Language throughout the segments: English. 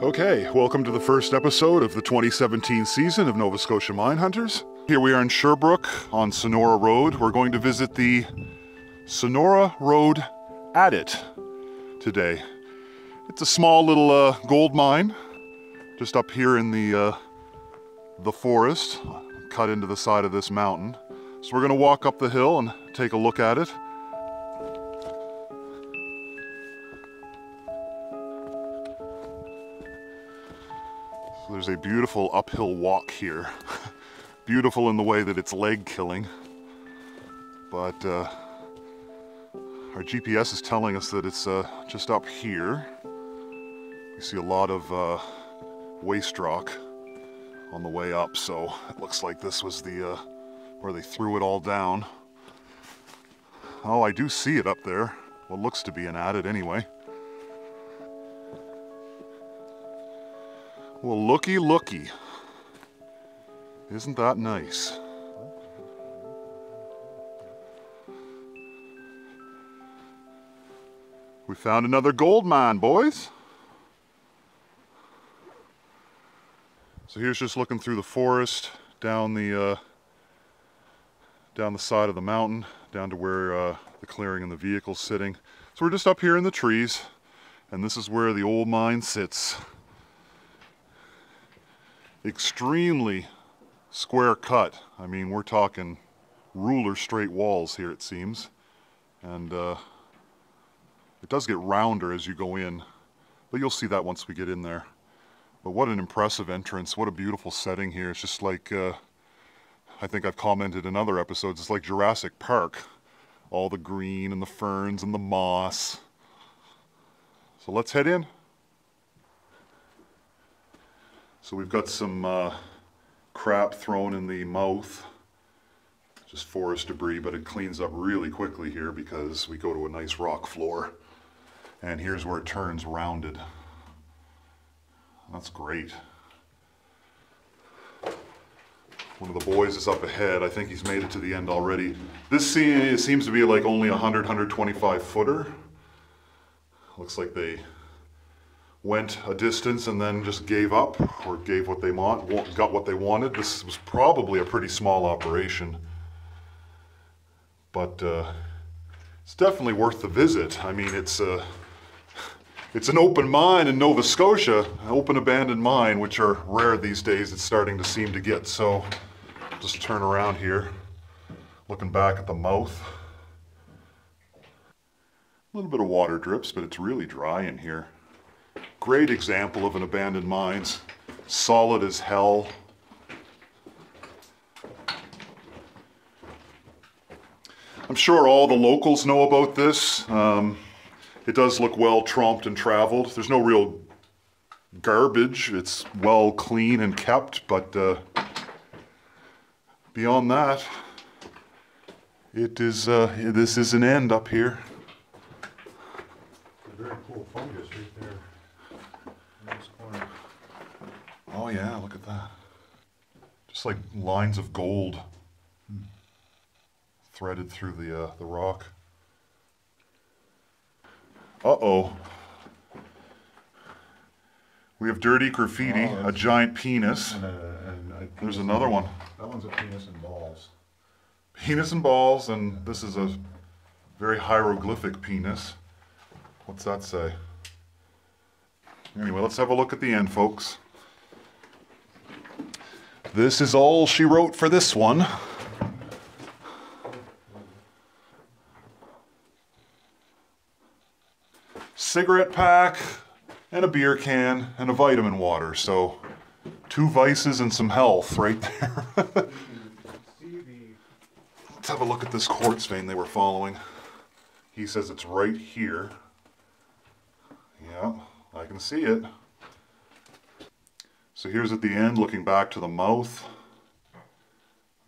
Okay, welcome to the first episode of the 2017 season of Nova Scotia Mine Hunters. Here we are in Sherbrooke on Sonora Road. We're going to visit the Sonora Road Adit today. It's a small little uh, gold mine just up here in the uh, the forest, cut into the side of this mountain. So we're going to walk up the hill and take a look at it. So there's a beautiful uphill walk here. beautiful in the way that it's leg killing. But uh, our GPS is telling us that it's uh, just up here. You see a lot of uh, waste rock on the way up, so it looks like this was the uh, where they threw it all down. Oh, I do see it up there. What looks to be an adit anyway. Well, looky, looky. Isn't that nice? We found another gold mine, boys. So here's just looking through the forest, down the uh, down the side of the mountain, down to where uh, the clearing and the vehicle's sitting. So we're just up here in the trees, and this is where the old mine sits. Extremely square cut. I mean, we're talking ruler straight walls here, it seems. And uh, it does get rounder as you go in, but you'll see that once we get in there. But what an impressive entrance. What a beautiful setting here. It's just like, uh, I think I've commented in other episodes, it's like Jurassic Park. All the green and the ferns and the moss. So let's head in. So we've got some uh, crap thrown in the mouth. Just forest debris, but it cleans up really quickly here because we go to a nice rock floor. And here's where it turns rounded. That's great. One of the boys is up ahead. I think he's made it to the end already. This scene seems to be like only a 100, 125 footer. Looks like they went a distance and then just gave up or gave what they want, got what they wanted. This was probably a pretty small operation. But uh, it's definitely worth the visit. I mean, it's a... Uh, it's an open mine in Nova Scotia, an open abandoned mine, which are rare these days. It's starting to seem to get so. Just turn around here, looking back at the mouth. A little bit of water drips, but it's really dry in here. Great example of an abandoned mines. Solid as hell. I'm sure all the locals know about this. Um, it does look well trumped and traveled. There's no real garbage. It's well clean and kept, but uh, beyond that, it is, uh, this is an end up here. A very cool fungus right there in this corner. Oh yeah, look at that. Just like lines of gold hmm. threaded through the, uh, the rock. Uh-oh. We have dirty graffiti, oh, a giant penis. And a, and a penis There's another one. That one's a penis and balls. Penis and balls, and this is a very hieroglyphic penis. What's that say? Anyway, let's have a look at the end, folks. This is all she wrote for this one. cigarette pack, and a beer can, and a vitamin water. So two vices and some health right there. Let's have a look at this quartz vein they were following. He says it's right here. Yeah, I can see it. So here's at the end, looking back to the mouth.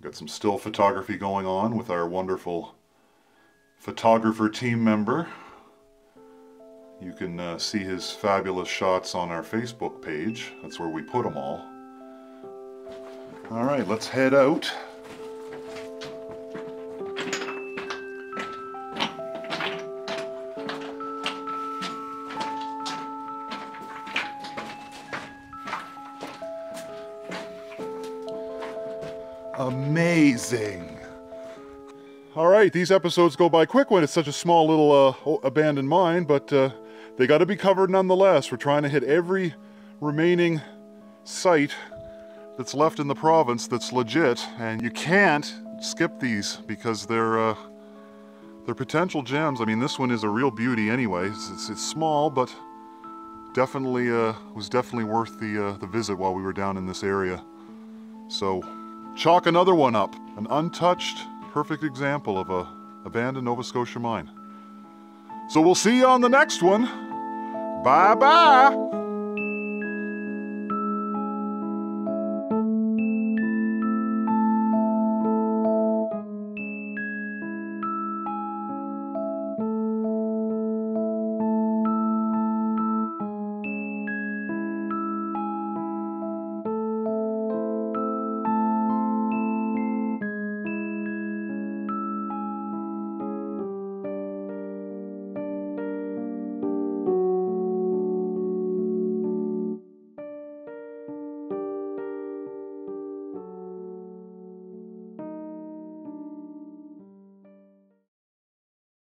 Got some still photography going on with our wonderful photographer team member. You can uh, see his fabulous shots on our Facebook page. That's where we put them all. All right, let's head out. Amazing. All right, these episodes go by quick when it's such a small little uh, abandoned mine, but uh, they got to be covered nonetheless. We're trying to hit every remaining site that's left in the province that's legit, and you can't skip these because they're uh, they're potential gems. I mean, this one is a real beauty anyway. It's, it's, it's small, but definitely uh, was definitely worth the uh, the visit while we were down in this area. So, chalk another one up, an untouched perfect example of a abandoned Nova Scotia mine. So we'll see you on the next one. Bye bye.